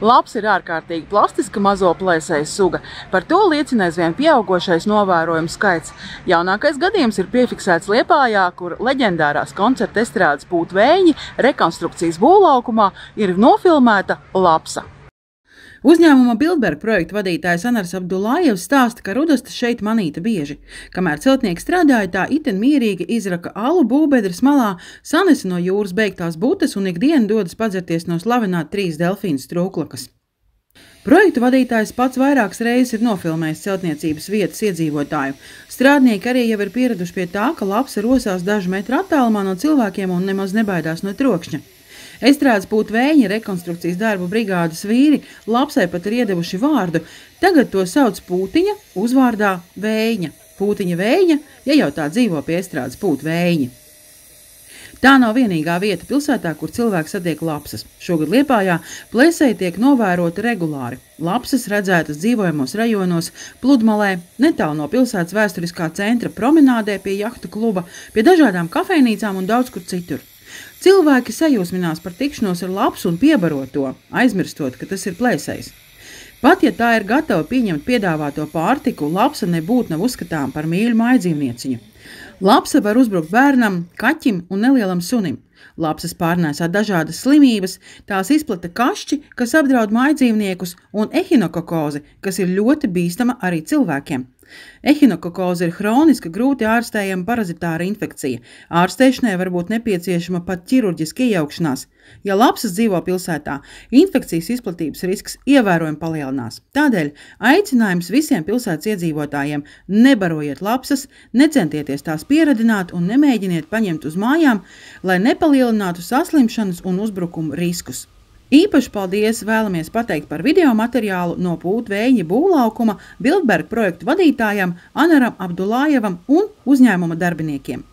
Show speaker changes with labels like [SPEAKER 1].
[SPEAKER 1] Labs ir ārkārtīgi plastiska mazo plēsēju suga. Par to liecina aizvien pieaugošais novērojumu skaits. Jaunākais gadījums ir piefiksēts Liepājā, kur leģendārās koncerta estrādes pūtvēji rekonstrukcijas būvlaukumā ir nofilmēta lapsa. Uzņēmuma Bildberga projekta vadītājs Anars Abdulājevs stāsta, ka rudasta šeit manīta bieži. Kamēr celtnieki strādāja, tā itin mierīgi izraka alu būvbedres malā, sanesa no jūras beigtās būtes un ikdienu dodas padzerties no slavenā trīs delfīnu strūklakas. Projektu vadītājs pats vairākas reizes ir nofilmējis celtniecības vietas iedzīvotāju. Strādnieki arī jau ir pieraduši pie tā, ka lapsa rosās dažu metru attālumā no cilvēkiem un nemaz nebaidās no trokšņa. Estrādes būtu vēja rekonstrukcijas darbu brigādes vīri, lapsai pat ir iedevuši vārdu. Tagad to sauc Pūtiņa uzvārdā Vēja. Pūtiņa Vēja, ja jau tā dzīvo pie estrādes Pūtu Vēja. Tā nav vienīgā vieta pilsētā, kur cilvēks satiek lapsas. Šogad Liepājā plēsēji tiek novēroti regulāri. Lapsas redzētas dzīvojamos rajonos, pludmalē, netālu no pilsētas vēsturiskā centra promenādē pie jahtu kluba, pie dažādām kafejnīcām un daudz kur citur. Cilvēki sajūsminās par tikšanos ar labs un piebaro to, aizmirstot, ka tas ir plēsējs. Pat ja tā ir gatava pieņemt piedāvāto pārtiku, lapsa nebūtu nav uzskatām par mīļu mājdzīvnieciņu. Lapsa var uzbrukt bērnam, kaķim un nelielam sunim. Lapsas pārnēsā dažādas slimības, tās izplata kašķi, kas apdraud mājdzīvniekus, un ehinokokozi, kas ir ļoti bīstama arī cilvēkiem. Ehinokokoze ir hroniska, grūti ārstējama parazitāra infekcija. Ārstēšanai var būt nepieciešama pat ķirurģiska iejaukšanās. Ja lapsas dzīvo pilsētā, infekcijas izplatības risks ievērojami palielinās. Tādēļ aicinājums visiem pilsētas iedzīvotājiem - nebarojiet lapsas, necentieties tās pieradināt un nemēģiniet paņemt uz mājām, lai nepalielinātu saslimšanas un uzbrukumu riskus. Īpaši paldies vēlamies pateikt par video materiālu no Pūtvēja būvlaukuma Bildberga projektu vadītājam Anaram Abdulājevam un uzņēmuma darbiniekiem.